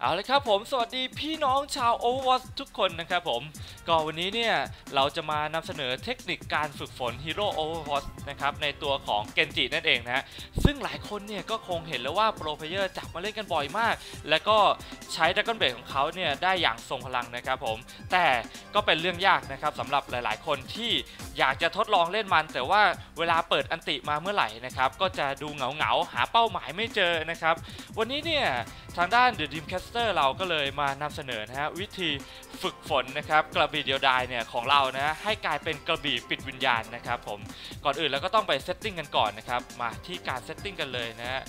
เอาละครับผมสวัสดีพี่น้องชาวโอเวอร์ทุกคนนะครับผม ก็วันนี้เนี่ยเราจะมานำเสนอเทคนิคการฝึกฝนฮีโร่ Overwatch นะครับในตัวของเกนจินั่นเองนะฮะซึ่งหลายคนเนี่ยก็คงเห็นแล้วว่า pro player จับมาเล่นกันบ่อยมาก แล้วก็ใช้ดัก o n นเบ e ของเขาเนี่ยได้อย่างทรงพลังนะครับผม แต่ก็เป็นเรื่องยากนะครับสำหรับหลาย ๆ คนที่อยากจะทดลองเล่นมัน แต่ว่าเวลาเปิด ultimate เมื่อไหร่นะครับก็จะดูเหงาๆหงาหาเป้าหมายไม่เจอนะครับวันนี้เนี่ยทางด้าน The Dreamcaster เราก็เลยมานำเสนอนะฮะวิธีฝึกฝนนะครับกระบี่เดียวดายเนี่ยของเรานะให้กลายเป็นกระบี่ปลิดวิญญาณนะครับผมก่อนอื่นเราก็ต้องไป setting กันก่อนนะครับมาที่การ setting กันเลยนะฮะ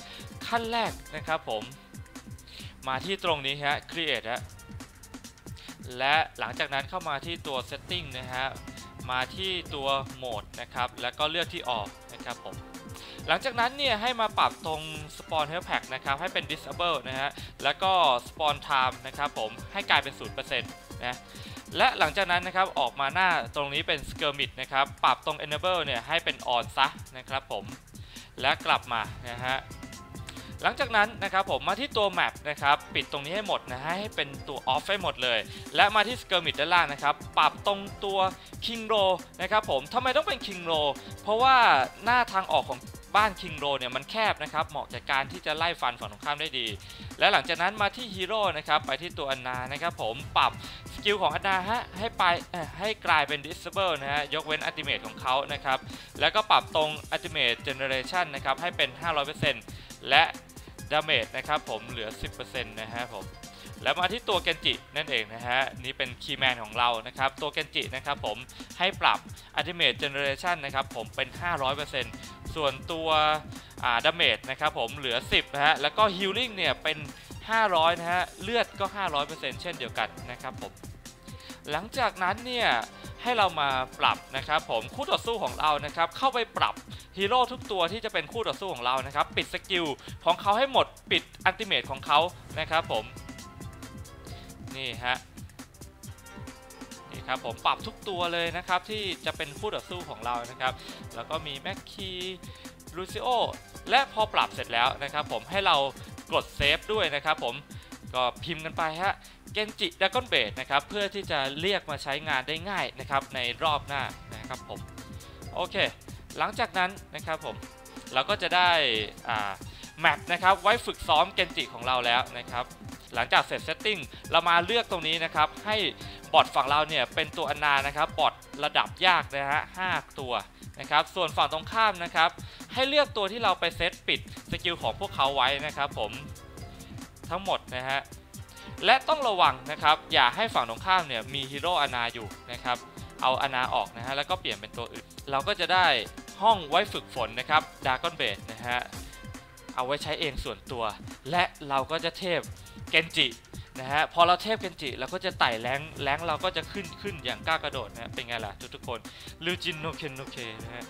ขั้นแรกนะครับผมมาที่ตรงนี้ฮะ create ฮะและหลังจากนั้นเข้ามาที่ตัว setting นะฮะ มาที่ตัวโหมดนะครับ แล้วก็เลือกที่ออกนะครับผม หลังจากนั้นเนี่ยให้มาปรับตรง Spawn Health Pack นะครับ ให้เป็น Disable นะฮะ แล้วก็ Spawn Time นะครับผม ให้กลายเป็น 0%นะ และหลังจากนั้นนะครับออกมาหน้าตรงนี้เป็น Skirmish นะครับปรับตรง Enable เนี่ยให้เป็น On ซะนะครับผมและกลับมานะฮะหลังจากนั้นนะครับผมมาที่ตัว Map นะครับปิดตรงนี้ให้หมดนะฮะให้เป็นตัว Off ให้หมดเลย และมาที่ Skirmish ด้านล่างนะครับปรับตรงตัว King's Row นะครับผมทำไมต้องเป็น King's Row เพราะว่าหน้าทางออกของ บ้าน King's Row เนี่ยมันแคบนะครับเหมาะกับการที่จะไล่ฟันฝั่งตรงข้ามได้ดี และหลังจากนั้นมาที่ฮีโร่นะครับไปที่ตัวอันนานะครับผมปรับสกิลของอันนาฮะให้ไปให้กลายเป็น disable นะฮะยกเว้นอัติเม e ของเขานะครับแล้วก็ปรับตรงอัติเม e generation นะครับให้เป็น 500%และ damage นะครับผมเหลือ 10%นะฮะผมแล้วมาที่ตัวเกนจินั่นเองนะฮะนี่เป็น key man ของเรานะครับตัวเกนจินะครับผมให้ปรับ Ultimate Generation นะครับผมเป็น 500% ส่วนตัว damage นะครับผมเหลือ 10นะฮะแล้วก็ healing เนี่ยเป็น 500 นะฮะ เลือดก็ 500%เช่นเดียวกันนะครับผมหลังจากนั้นเนี่ยให้เรามาปรับนะครับผมคู่ต่อสู้ของเรานะครับเข้าไปปรับฮีโร่ทุกตัวที่จะเป็นคู่ต่อสู้ของเรานะครับปิดสกิลของเขาให้หมดปิด ultimate ของเขานะครับผมนี่ฮะ นี่ครับผมปรับทุกตัวเลยนะครับที่จะเป็นคู่ต่อสู้ของเรานะครับ แล้วก็มีแม็กครีลูซิโอและพอปรับเสร็จแล้วนะครับ ผมให้เรากด save ด้วยนะครับผมก็พิมพ์กันไปฮะเกนจิ Dragonblade นะครับเพื่อที่จะเรียกมาใช้งานได้ง่ายนะครับในรอบหน้านะครับผมโอเค หลังจากนั้นนะครับผมเราก็จะได้ map นะครับไว้ฝึกซ้อมเกนจิของเราแล้วนะครับ หลังจากเสร็จ setting เรามาเลือกตรงนี้นะครับ ให้ bot ฝั่งเราเนี่ยเป็นตัวอนานะครับ bot ระดับยากนะฮะห้าตัวนะครับส่วนฝั่งตรงข้ามนะครับ ให้เลือกตัวที่เราไปเซตปิดสกิลของพวกเขาไว้นะครับผมทั้งหมดนะฮะและต้องระวังนะครับ อย่าให้ฝั่งตรงข้ามเนี่ยมีฮีโร่อนาอยู่นะครับเอาอนาออกนะฮะแล้วก็เปลี่ยนเป็นตัวอื่น เราก็จะได้ห้องไว้ฝึกฝนนะครับ Dragonblade นะฮะ เอาไว้ใช้เองส่วนตัว และเราก็จะเทพเกนจินะฮะพอเราเทพเกนจิเราก็จะไต่ rank rank เราก็จะขึ้นขึ้นอย่างกล้ากระโดดนะเป็นไงล่ะทุกทุกคน竜神の剣の剣ะฮะ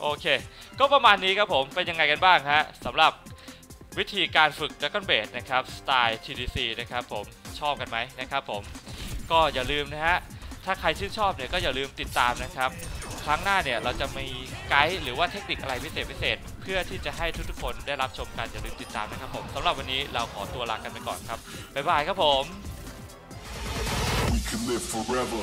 โอเค ก็ประมาณนี้ครับผมเป็นยังไงกันบ้างฮะสำหรับวิธีการฝึก Dragonblade นะครับสไตล์ TDC นะครับผมชอบกันไหมนะครับผมก็อย่าลืมนะฮะ ถ้าใครชื่นชอบเนี่ยก็อย่าลืมติดตามนะครับครั้งหน้าเนี่ยเราจะมีไกด์หรือว่าเทคนิคอะไรพิเศษพิเศษ เพื่อที่จะให้ทุกๆคนได้รับชมกันอย่าลืมติดตามนะครับผมสำหรับวันนี้เราขอตัวลากันไปก่อนครับบ๊ายบายครับผม We can live forever.